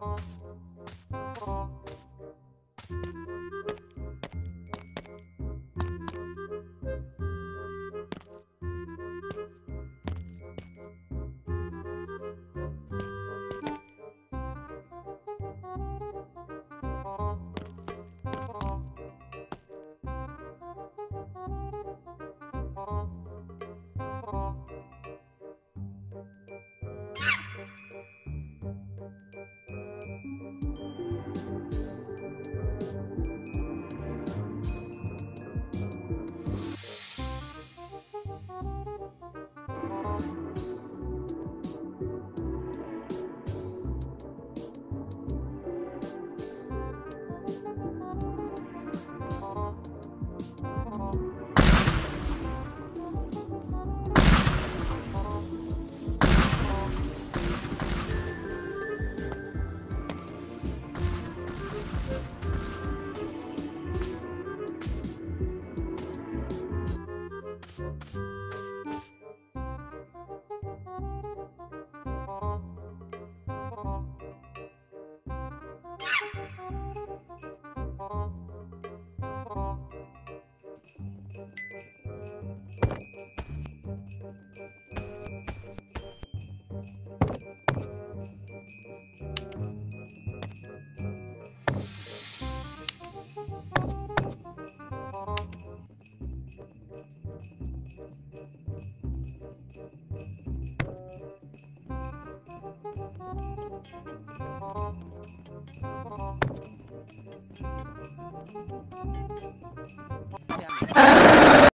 Bye.